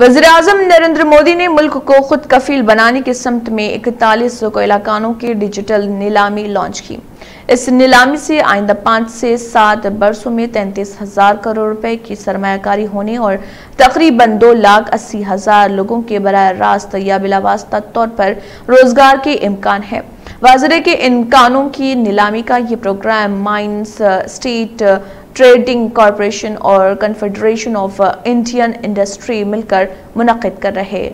वजी अजम नरेंद्र मोदी ने मुल्क को खुद कफील बनाने की समत में इकतालीस कोयला कानों की डिजिटल नीलामी लॉन्च की। इस नीलामी से आइंदा पाँच से सात बरसों में तैंतीस हज़ार करोड़ रुपए की सरमाकारी होने और तकरीबन दो लाख अस्सी हज़ार लोगों के बर रास्त या बिलावास्ता तौर पर रोज़गार के इम्कान है। वाजरे के इन कानों की नीलामी का ये program mines state trading corporation और कन्फेडरेशन ऑफ़ इंडियन इंडस्ट्री मिलकर मुनद कर रहे।